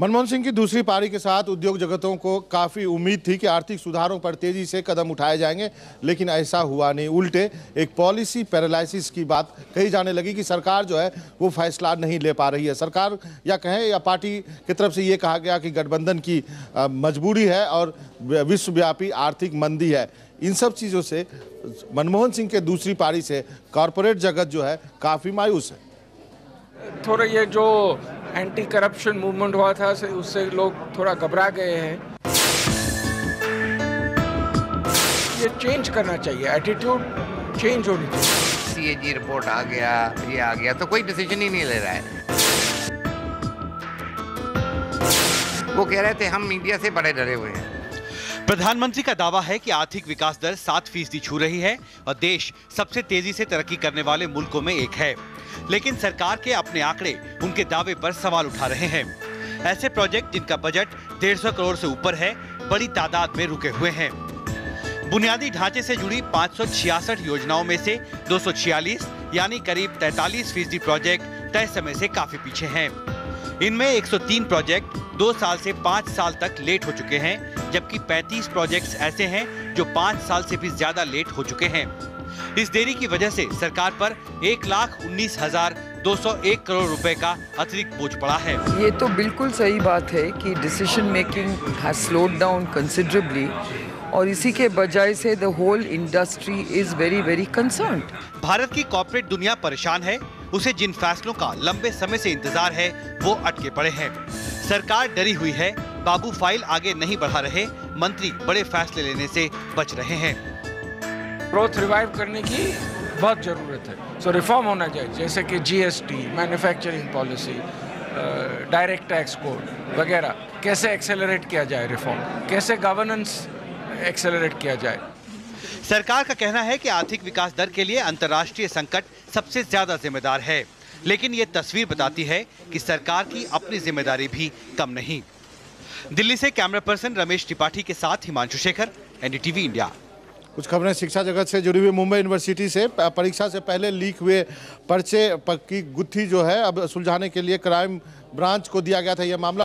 मनमोहन सिंह की दूसरी पारी के साथ उद्योग जगतों को काफ़ी उम्मीद थी कि आर्थिक सुधारों पर तेज़ी से कदम उठाए जाएँगे, लेकिन ऐसा हुआ नहीं। उल्टे, एक पॉलिसी पैरालिसिस की बात कही जाने लगी कि सरकार जो है, वो फैसला नहीं ले पा रही है। सरकार या कहें या पार्टी की तरफ़ से ये कहा गया कि गठबंधन की मजबूरी है और विश्वव्यापी आर्थिक मंदी है। इन सब चीज़ों से, मनमोहन सिंह के दूसरी पारी से कॉरपोरेट जगत जो है, काफ़ी मायूस है। थोड़ा ये जो एंटी करप्शन मूवमेंट हुआ था उससे लोग थोड़ा घबरा गए हैं। ये चेंज करना चाहिए एटीट्यूड चेंज होनी चाहिए। सीएजी रिपोर्ट आ गया, ये आ गया तो कोई डिसीज़न ही नहीं ले रहा है। वो कह रहे थे, हम मीडिया से बड़े डरे हुए हैं। प्रधानमंत्री का दावा है कि आर्थिक विकास दर सात फ़ीसदी छू रही है और देश सबसे तेज़ी से तरक्की करने वाले मुल्कों में एक है। लेकिन सरकार के अपने आंकड़े उनके दावे पर सवाल उठा रहे हैं। ऐसे प्रोजेक्ट जिनका बजट डेढ़ सौ करोड़ से ऊपर है, बड़ी तादाद में रुके हुए हैं। बुनियादी ढांचे से जुड़ी पाँच सौ छियासठ योजनाओं में से 246 यानी करीब 43 फ़ीसदी प्रोजेक्ट तय समय से काफ़ी पीछे हैं। इनमें 103 प्रोजेक्ट दो साल से पाँच साल तक लेट हो चुके हैं जबकि 35 प्रोजेक्ट्स ऐसे हैं जो पाँच साल से भी ज़्यादा लेट हो चुके हैं। इस देरी की वजह से सरकार पर एक लाख उन्नीस हज़ार दो सौ एक करोड़ रुपए का अतिरिक्त बोझ पड़ा है। ये तो बिल्कुल सही बात है कि decision making has slowed down considerably और इसी के बजाय से the whole industry is very very concerned Bharat की कॉर्पोरेट दुनिया परेशान है उसे जिन फैसलों का लंबे समय से इंतज़ार है वो अटके पड़े हैं। सरकार डरी हुई है। बाबू फ़ाइल आगे नहीं बढ़ा रहे। मंत्री बड़े फैसले लेने से बच रहे हैं। ग्रोथ रिवाइव करने की बहुत ज़रूरत है। सो so, रिफॉर्म होना चाहिए। जैसे कि GST manufacturing policy direct tax code वगैरह। कैसे एक्सेलरेट किया जाए रिफॉर्म कैसे गवर्नेंस एक्सेलरेट किया जाए? सरकार का कहना है कि आर्थिक विकास दर के लिए अंतर्राष्ट्रीय संकट सबसे ज़्यादा जिम्मेदार है। लेकिन ये तस्वीर बताती है कि सरकार की अपनी ज़िम्मेदारी भी कम नहीं। दिल्ली से कैमरा पर्सन रमेश त्रिपाठी के साथ हिमांशु शेखर, एनडीटीवी इंडिया। कुछ खबरें शिक्षा जगत से जुड़ी हुई, मुंबई यूनिवर्सिटी से परीक्षा से पहले लीक हुए पर्चे की गुत्थी जो है, अब सुलझाने के लिए क्राइम ब्रांच को दिया गया था यह मामला।